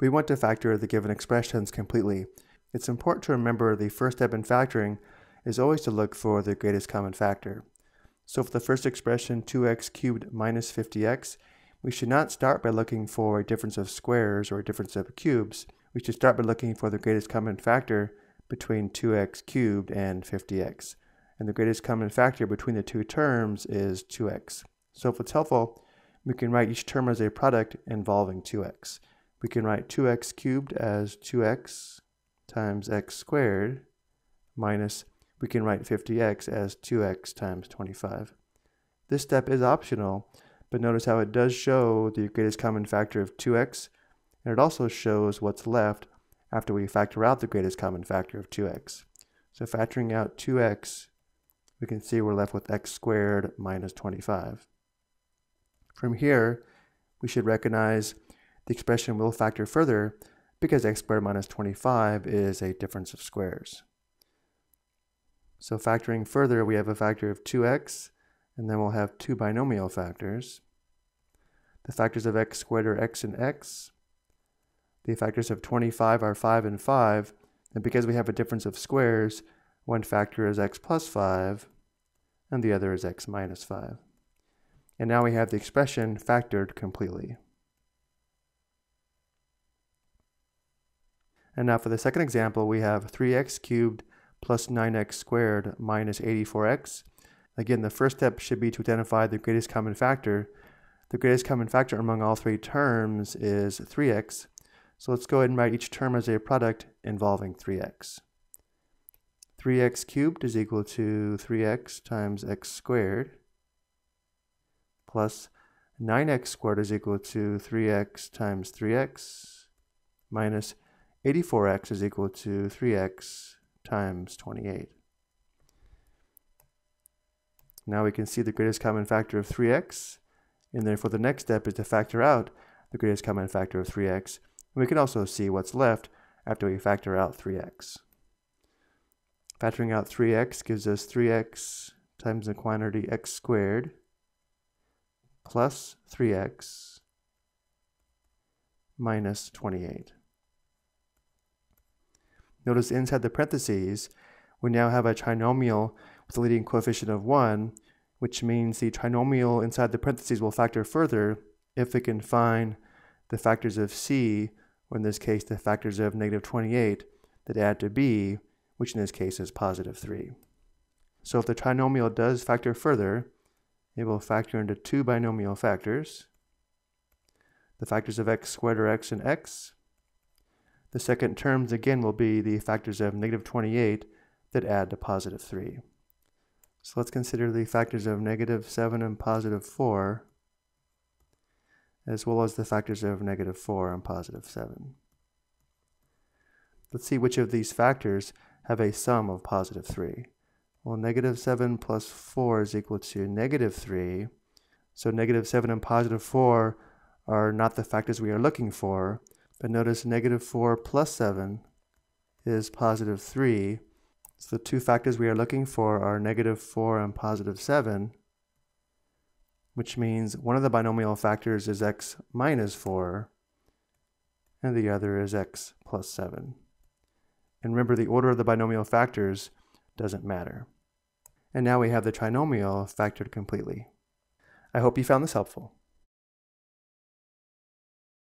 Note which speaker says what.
Speaker 1: we want to factor the given expressions completely. It's important to remember the first step in factoring is always to look for the greatest common factor. So for the first expression, 2x cubed minus 50x, we should not start by looking for a difference of squares or a difference of cubes. We should start by looking for the greatest common factor between 2x cubed and 50x. And the greatest common factor between the two terms is 2x. So if it's helpful, we can write each term as a product involving 2x. We can write 2x cubed as 2x times x squared minus, we can write 50x as 2x times 25. This step is optional, but notice how it does show the greatest common factor of 2x, and it also shows what's left after we factor out the greatest common factor of 2x. So factoring out 2x, we can see we're left with x squared minus 25. From here, we should recognize the expression will factor further because x squared minus 25 is a difference of squares. So factoring further, we have a factor of 2x, and then we'll have two binomial factors. The factors of x squared are x and x. The factors of 25 are 5 and 5, and because we have a difference of squares, one factor is x plus 5, and the other is x minus 5. And now we have the expression factored completely. And now for the second example, we have 3x cubed plus 9x squared minus 84x. Again, the first step should be to identify the greatest common factor. The greatest common factor among all three terms is 3x. So let's go ahead and write each term as a product involving 3x. 3x cubed is equal to 3x times x squared plus 9x squared is equal to 3x times 3x minus 84x is equal to 3x times 28. Now we can see the greatest common factor of 3x, and therefore the next step is to factor out the greatest common factor of 3x. And we can also see what's left after we factor out 3x. Factoring out 3x gives us 3x times the quantity x squared plus 3x minus 28. Notice inside the parentheses, we now have a trinomial with a leading coefficient of 1, which means the trinomial inside the parentheses will factor further if it can find the factors of c, or in this case the factors of negative 28, that add to b, which in this case is positive 3. So if the trinomial does factor further, it will factor into two binomial factors. The factors of x squared are x and x, the second terms again will be the factors of negative 28 that add to positive 3. So let's consider the factors of negative 7 and positive 4 as well as the factors of negative 4 and positive 7. Let's see which of these factors have a sum of positive 3. Well, negative 7 plus 4 is equal to negative 3. So negative 7 and positive 4 are not the factors we are looking for, but notice negative 4 plus 7 is positive 3. So the two factors we are looking for are negative 4 and positive 7, which means one of the binomial factors is x minus 4, and the other is x plus 7. And remember, the order of the binomial factors doesn't matter. And now we have the trinomial factored completely. I hope you found this helpful.